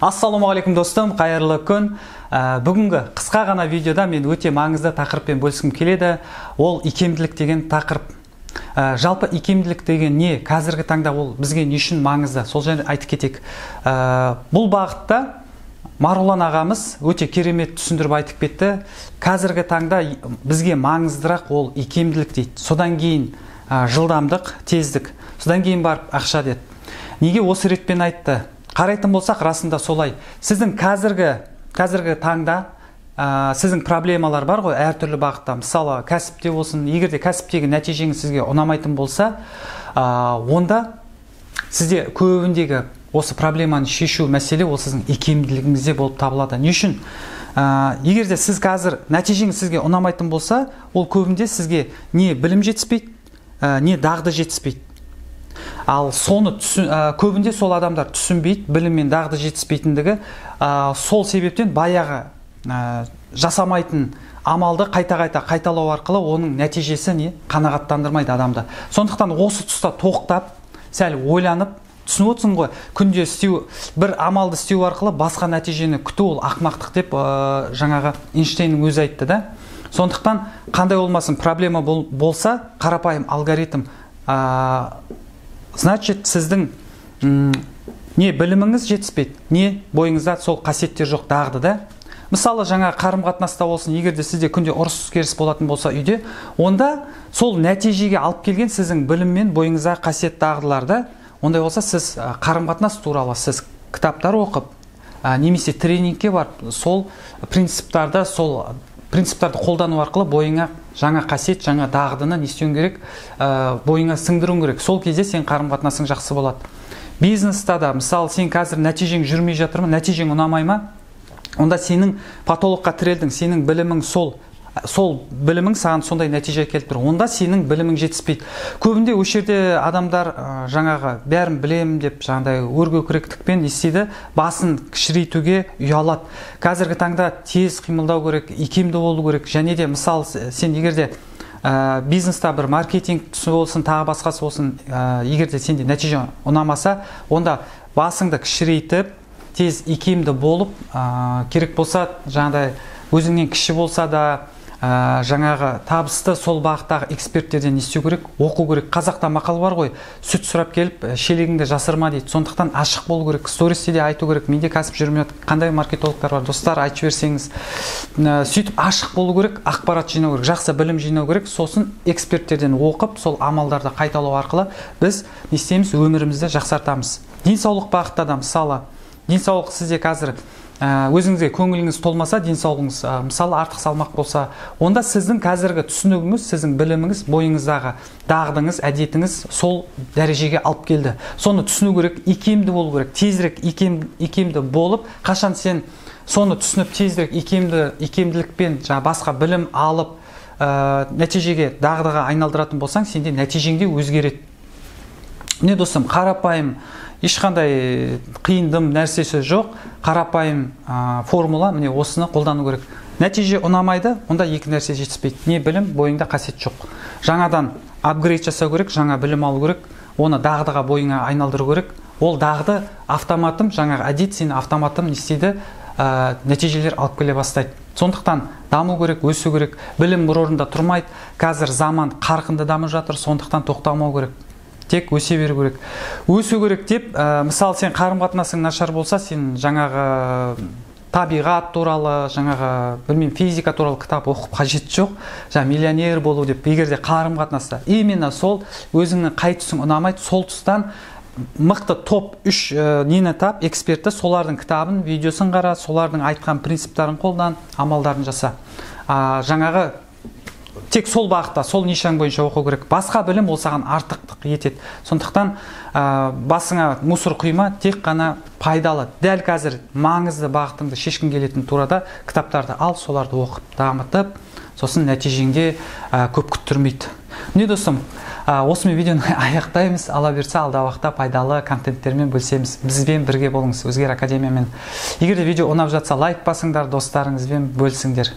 ассалаумағалейкум достым. Қайырлы күн. Ә, бүгінгі қысқа ғана видеода мен өте маңызды тақырыппен бөліскім келеді. Ол икемділік деген тақырып. Ә, жалпы икемділік деген не? Қазіргі таңда ол бізге не үшін маңызды? Сол жайлы айтып кетейік. Ә, бұл бағытта марғұлан ағамыз өте керемет түсіндіріп айтып кетті. Қазіргі таңда бізге маңыздырақ ол икемділік дейді. Содан кейін жылдамдық тездік. Содан кейін барып ақша деді. Неге осы ретпен айтты? Қарайтын болсақ расында солай. Сіздің қазіргі қазіргі таңда ә, сіздің проблемалар бар ғой әртүрлі бағытта. Мысалы кәсіпте болсын егер де кәсіптегі нәтижеңіз сізге ұнамайтын болса ә, онда сізде көбіндегі осы проблеманы шешу мәселе ол сіздің икемділігіңізде болып табылады. Не үшін? Ә, егер де сіз қазір нәтижеңіз сізге ұнамайтын болса ол көбінде сізге не білім жетіспейді ә, не дағды жетіспейді. Ал соны түсін, көбінде сол адамдар түсінбейді білім мен дағды жетіспейтіндігі. Ә, сол себептен баяғы ә, жасамайтын амалды қайта қайта қайталау арқылы оның нәтижесі не? Қанағаттандырмайды адамды. Сондықтан осы тұста тоқтап сәл ойланып түсініп отырсың ғой күнде істеу бір амалды істеу арқылы басқа нәтижені күту ол ақмақтық деп ә, жаңағы эйнштейннің өзі айтты да. Сондықтан қандай болмасын проблема бол, болса қарапайым алгоритм значит сіздің не біліміңіз жетіспейді не бойыңызда сол қасиеттер жоқ дағды да. Мысалы жаңа қарым қатынаста болсын егер де сізде күнде ұрыс керіс болатын болса үйде онда сол нәтижеге алып келген сіздің білім мен бойыңыздағы қасиет дағдылар да ондай болса сіз қарым қатынас туралы сіз кітаптар оқып немесе тренингке барып сол принциптарды сол принциптарды қолдану арқылы бойыңа жаңа қасиет жаңа дағдыны не істеуің керек ә, бойыңа сіңдіруің керек. Сол кезде сен қарым қатынасың жақсы болады. Бизнеста да мысалы сен қазір нәтижең жүрмей жатыр ма нәтижең ұнамай ма? Онда сенің патологқа тірелдің сенің білімің сол. Сол білімің саған сондай нәтиже әкеліп тұр. Онда сенің білімің жетіспейді. Көбінде осы жерде адамдар жаңағы бәрін білемін деп жаңағыдай өркөкіректікпен не істейді басын кішірейтуге ұялады. Қазіргі таңда тез қимылдау керек икемді болу керек. Және де мысалы сен егер де ә, бизнеста бір маркетинг болсын тағы басқасы болсын ә, егер де сенде нәтиже ұнамаса онда басыңды кішірейтіп тез икемді болып ә, керек болса жаңағыдай өзіңнен кіші болса да ә, жаңағы табысты сол бағыттағы эксперттерден не істеу керек оқу керек. Қазақта мақал бар ғой. Сүт сұрап келіп шелегіңді жасырма дейді. Сондықтан ашық болу керек стористе де айту керек. Менде кәсіп жүрмей жатыр. Қандай маркетологтар бар? Достар айтып жіберсеңіз. Ә, сөйтіп ашық болу керек ақпарат жинау керек жақсы білім жинау керек. Сосын эксперттерден оқып сол амалдарды қайталау арқылы біз не істейміз? Өмірімізді жақсартамыз. Денсаулық бағытта да мысалы денсаулық сізде қазір өзіңізге көңіліңіз толмаса денсаулығыңыз мысалы артық салмақ болса онда сіздің қазіргі түсінігіңіз сіздің біліміңіз бойыңыздағы дағдыңыз әдетіңіз сол дәрежеге алып келді. Соны түсіну керек икемді болу керек тезірек икем, икемді болып қашан сен соны түсініп тезірек икемді икемділікпен жаңа басқа білім алып ә, нәтижеге дағдыға айналдыратын болсаң сенде нәтижең де өзгереді. Міне досым қарапайым ешқандай қиындым нәрсесі жоқ. Қарапайым ә, формула міне осыны қолдану керек. Нәтиже ұнамайды онда екі нәрсе жетіспейді. Не білім бойыңда қасиет жоқ. Жаңадан апгрейд жасау керек жаңа білім алу керек. Оны дағдыға бойыңа айналдыру керек. Ол дағды автоматым жаңағы әдет сені автоматым не істейді ә, нәтижелер алып келе бастайды. Сондықтан даму керек өсу керек. Білім бір орында тұрмайды. Қазір заман қарқынды дамып жатыр сондықтан тоқтамау керек. Тек өсе беру керек. Өсу керек деп ә, мысалы сен қарым қатынасың нашар болса сен жаңағы табиғат туралы жаңағы білмеймін физика туралы кітап оқып қажеті жоқ. Жаңа миллионер болу деп егер де қарым қатынаста именно сол өзіңнің қай тұсың ұнамайды сол тұстан мықты топ үш ә, нені тап экспертті солардың кітабын видеосын қара солардың айтқан принциптарын қолдан амалдарын жаса. А, жаңағы тек сол бағытта сол нишаң бойынша оқу керек. Басқа білім ол саған артықтық етеді. Сондықтан ә, басыңа мусор құйма тек қана пайдалы. Дәл қазір маңызды бағытыңды шешкің келетін турада кітаптарды ал соларды оқып дамытып сосын нәтижеңде ә, көп күттірмейді. Міне досым ә, осымен видеоны аяқтаймыз. Алла бұйыртса алдағы уақытта пайдалы контенттермен бөлісеміз. Бізбен бірге болыңыз. Өзгер академиямен. Егер де видео ұнап жатса лайк басыңдар достарыңызбен бөлісіңдер.